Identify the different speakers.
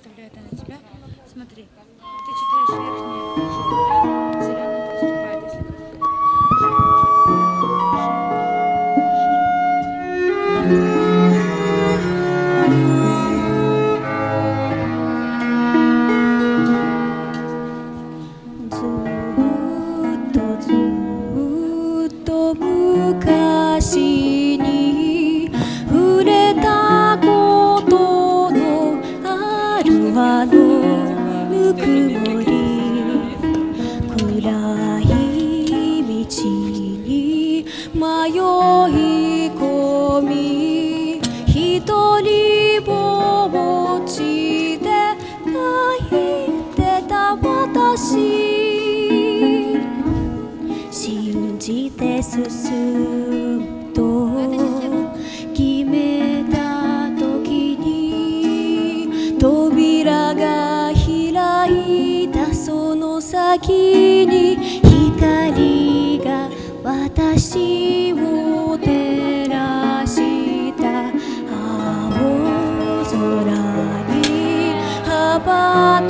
Speaker 1: оставляет она тебя. Смотри, ты читаешь верхнее
Speaker 2: あのぬくもり暗い道に迷い込み一人ぼっちで泣いてた私。信じて進む。先に光が私を照らした青空に羽ばた